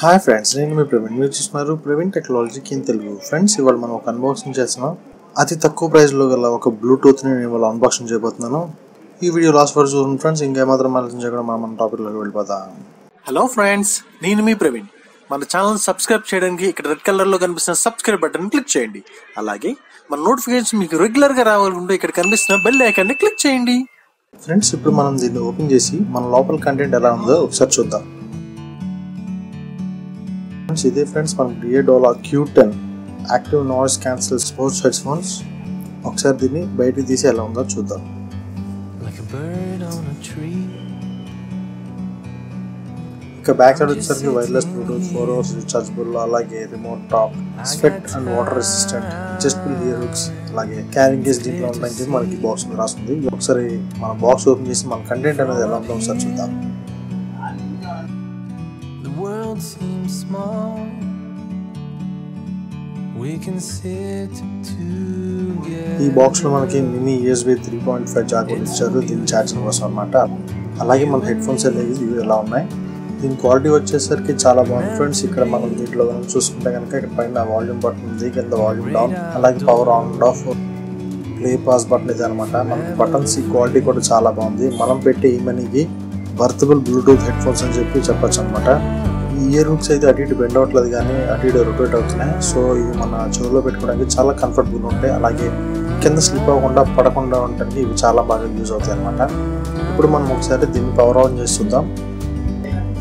Hi friends నేను మీ ప్రవీణ్. మీరు చూస్తున్నారు ప్రవీణ్ టెక్నాలజీకి ఇన్ తెలుగు. ఫ్రెండ్స్ ఇవాళ మనం ఒక అన్బాక్సింగ్ చేస్తున్నాం. అతి తక్కువ ప్రైస్లో గల ఒక బ్లూటూత్ని నేను ఇవాళ అన్బాక్సింగ్ చేయబోతున్నాను. ఈ వీడియో లాస్ట్ వరకు చూడండి ఫ్రెండ్స్ ఇంకా ఏమాత్రం ఆలోచించకుండా మనం మన టాపిక్లోకి వెళ్ళిపోతాం హలో ఫ్రెండ్స్ నేను మీ ప్రవీణ్. మన ఛానల్ సబ్స్క్రైబ్ చేయడానికి ఇక్కడ రెడ్ కలర్లో కనిపిస్తున్న సబ్స్క్రైబ్ బటన్ క్లిక్ చేయండి. అలాగే మన నోటిఫికేషన్ మీకు రెగ్యులర్గా రావాలంటే ఇక్కడ కనిపిస్తున్న బెల్ ఐకాన్ని క్లిక్ చేయండి. ఫ్రెండ్స్ ఇప్పుడు మనం దీన్ని ఓపెన్ చేసి మన లోపల కంటెంట్ ఎలా ఉందో ఒకసారి చూద్దాం. ఫ్రెండ్స్ ఇదే ఫ్రెండ్స్ మన డిఏడోలా Q ten active noise cancel sports headphones ఒకసారి దీన్ని బయటికి తీసి ఎలా ఉందో చూద్దాం. ఇక బ్యాక్ సైడ్ వచ్చేసరికి wireless Bluetooth four hours rechargeable అలాగే remote top sweat and water resistant adjustable ear hooks అలాగే క్యారింగ్ కేస్ దీంట్లో ఉంటాయని చెప్పి మనకి బాక్స్ మీద రాస్తుంది. ఒకసారి మన బాక్స్ ఓపెన్ చేసి మన కంటెంట్ అనేది ఎలా ఉందో ఒకసారి చూద్దాం. World seems small. We can sit together. ఈ బాక్స్లో మనకి mini USB three point five jack ఇచ్చారు. దీని ఛార్జింగ్ కోసం అనమాట అలాగే మన హెడ్ ఫోన్స్ అనేవి ఇవి ఎలా ఉన్నాయి? దీని క్వాలిటీ వచ్చేసరికి చాలా బాగుంది. ఫ్రెండ్స్ ఇక్కడ మనం దీంట్లో చూసుకుంటే కనుక ఇక్కడ పైన వాల్యూమ్ బటన్ ఉంది. కింద వాల్యూమ్ డౌన్ అలాగే power on and off play pause button ఇది అనమాట మన బటన్స్ ఈ క్వాలిటీ కూడా చాలా బాగుంది. మనం పెట్టే ఈ మనీకి వర్తబుల్ బ్లూటూత్ హెడ్ ఫోన్స్ అని చెప్పి చెప్పొచ్చు అనమాట ఈ ఇయర్ రూమ్స్ అయితే అటు ఇటు బెండ్ అవ్వట్లేదు కానీ అటు ఇటు రొటేట్ అవుతున్నాయి. సో ఇవి మన చెవులో పెట్టుకోవడానికి చాలా కంఫర్టబుల్ ఉంటాయి. అలాగే కింద స్లిప్ అవ్వకుండా పడకుండా ఉండడానికి ఇవి చాలా బాగా యూజ్ అవుతాయి అనమాట ఇప్పుడు మనం ఒకసారి దీన్ని పవర్ ఆన్ చేసి చూద్దాం.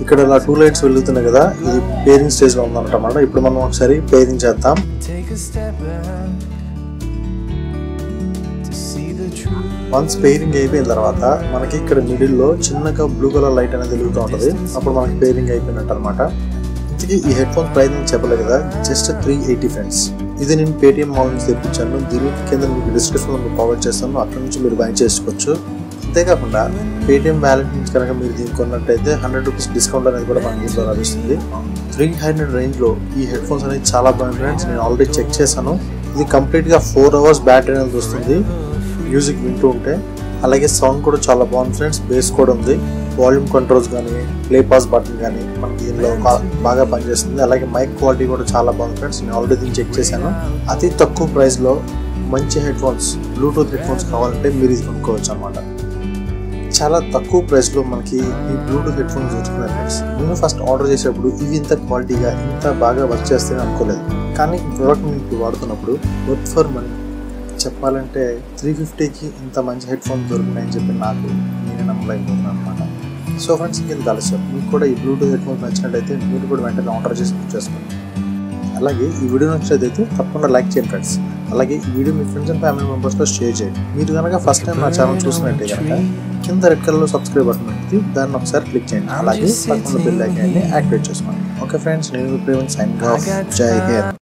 ఇక్కడ ఇలా టూ లైట్స్ వెలుగుతున్నాయి కదా ఇది పేరింగ్ స్టేజ్లో ఉందన్నమాట. ఇప్పుడు మనం ఒకసారి పేరింగ్ చేద్దాం. వన్స్ పేరింగ్ అయిపోయిన తర్వాత మనకి ఇక్కడ మిడిల్లో చిన్నగా బ్లూ కలర్ లైట్ అనేది వెలుగుతూ ఉంటుంది. అప్పుడు మనకి పేరింగ్ అయిపోయినట్టు అనమాట ఇంతకీ ఈ హెడ్ ఫోన్ ప్రైస్ నేను చెప్పలేదు కదా జస్ట్ త్రీ ఎయిటీ ఫ్రెండ్స్ ఇది నేను పేటిఎం మాల్ నుంచి తెప్పించాను. దీని కింద మీకు డిస్క్రిప్షన్లో ప్రొవైడ్ చేస్తాను. అక్కడ నుంచి మీరు బై చేసుకోవచ్చు. అంతేకాకుండా పేటిఎం వ్యాలెట్ నుంచి కనుక మీరు దీన్ని కొన్నట్టయితే హండ్రెడ్ రూపీస్ డిస్కౌంట్ అనేది కూడా మనకి దీంట్లో లభిస్తుంది. త్రీ హండ్రెడ్ రేంజ్లో ఈ హెడ్ ఫోన్స్ అనేది చాలా బాగుంది ఫ్రెండ్స్ నేను ఆల్రెడీ చెక్ చేశాను. ఇది కంప్లీట్గా ఫోర్ అవర్స్ బ్యాటరీ అనేది వస్తుంది. మ్యూజిక్ వింటూ ఉంటే అలాగే సౌండ్ కూడా చాలా బాగుంది ఫ్రెండ్స్. బేస్ కూడా ఉంది. వాల్యూమ్ కంట్రోల్స్ కానీ ప్లే పాస్ బటన్ కానీ మనకి దీనిలో బాగా పనిచేస్తుంది. అలాగే మైక్ క్వాలిటీ కూడా చాలా బాగుంది ఫ్రెండ్స్. నేను ఆల్రెడీ దీన్ని చెక్ చేశాను. అతి తక్కువ ప్రైస్లో మంచి headphones Bluetooth headphones కావాలంటే మీరు ఇది కొనుక్కోవచ్చు అనమాట చాలా తక్కువ ప్రైస్లో మనకి ఈ బ్లూటూత్ హెడ్ ఫోన్స్ దొరుకుతున్నాయి ఫ్రెండ్స్. నేను ఫస్ట్ ఆర్డర్ చేసేటప్పుడు ఇవి ఇంత క్వాలిటీగా ఇంత బాగా వర్క్ చేస్తాయని అనుకోలేదు. కానీ ఈ ప్రోడక్ట్ నేను ఇప్పుడు వాడుతున్నప్పుడు వర్క్ ఫర్ మనీ చెప్పాలంటే త్రీ ఫిఫ్టీకి ఇంత మంచి హెడ్ ఫోన్ దొరుకున్నాయని చెప్పి నాకు నేనే నమ్మలేకపోతున్నాను అనమాట సో ఫ్రెండ్స్ ఇంకెంత ఆలస్యం. మీకు కూడా ఈ బ్లూటూత్ హెడ్ ఫోన్స్ నచ్చినట్టయితే మీరు కూడా వెంటనే ఆర్డర్ చేసి బుక్ చేసుకోండి. అలాగే ఈ వీడియో నచ్చినట్టయితే తప్పకుండా లైక్ చేయండి ఫ్రెండ్స్. అలాగే ఈ వీడియో మీ ఫ్రెండ్స్ అండ్ ఫ్యామిలీ మెంబర్స్తో షేర్ చేయండి. మీరు కనుక ఫస్ట్ టైం నా ఛానల్ చూసినట్టే కనుక కింద రెడ్ కలర్లో సబ్స్క్రైబ్ బటన్ ఉంటుంది దాన్ని ఒకసారి క్లిక్ చేయండి. అలాగే పక్కన బెల్ ఐకాన్ని యాక్టివేట్ చేసుకోండి. ఓకే ఫ్రెండ్స్ నేను ప్రేమ సైన్ ఆఫ్ జై హింద్.